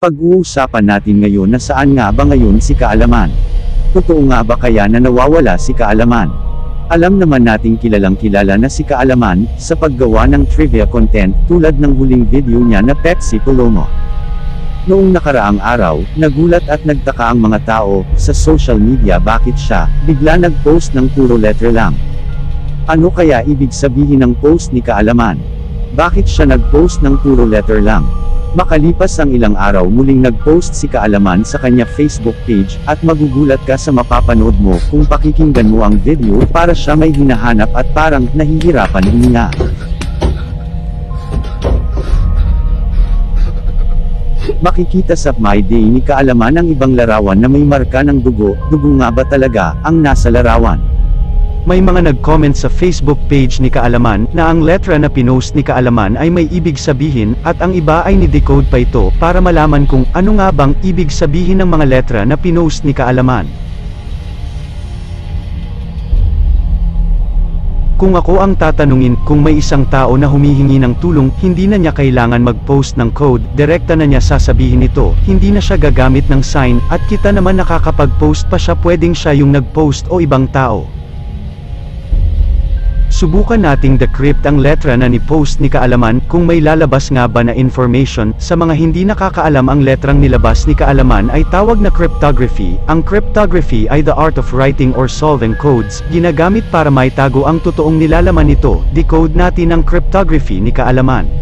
Pag-uusapan natin ngayon na saan nga ba ngayon si Kaalaman. Totoo nga ba kaya na nawawala si Kaalaman? Alam naman nating kilalang kilala na si Kaalaman, sa paggawa ng trivia content, tulad ng huling video niya na Pepsi Polomo. Noong nakaraang araw, nagulat at nagtaka ang mga tao, sa social media bakit siya, bigla nag-post ng puro letter lang. Ano kaya ibig sabihin ng post ni Kaalaman? Bakit siya nag-post ng puro letter lang? Makalipas ang ilang araw muling nag-post si Kaalaman sa kanya Facebook page, at magugulat ka sa mapapanood mo kung pakikinggan mo ang video para siya may hinahanap at parang nahihirapan huminga. Makikita sa My Day ni Kaalaman ang ibang larawan na may marka ng dugo, dugo nga ba talaga, ang nasa larawan? May mga nag-comment sa Facebook page ni Kaalaman na ang letra na pinost ni Kaalaman ay may ibig sabihin at ang iba ay ni-decode pa ito para malaman kung ano nga bang ibig sabihin ng mga letra na pinost ni Kaalaman. Kung ako ang tatanungin, kung may isang tao na humihingi ng tulong, hindi na niya kailangan mag-post ng code, direkta na niya sasabihin ito, hindi na siya gagamit ng sign, at kita naman nakakapag-post pa siya pwedeng siya yung nag-post o ibang tao. Subukan nating decrypt ang letra na ni-post ni Kaalaman kung may lalabas nga ba na information sa mga hindi nakakaalam ang letrang nilabas ni Kaalaman ay tawag na cryptography. Ang cryptography ay the art of writing or solving codes, ginagamit para maitago ang totoong nilalaman nito. Decode natin ang cryptography ni Kaalaman.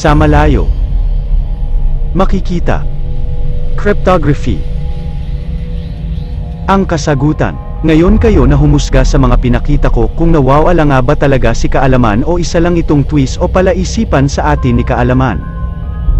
Sa malayo. Makikita. Cryptography. Ang kasagutan. Ngayon kayo na humusga sa mga pinakita ko kung nawawala nga ba talaga si kaalaman o isa lang itong twist o palaisipan sa atin ni kaalaman.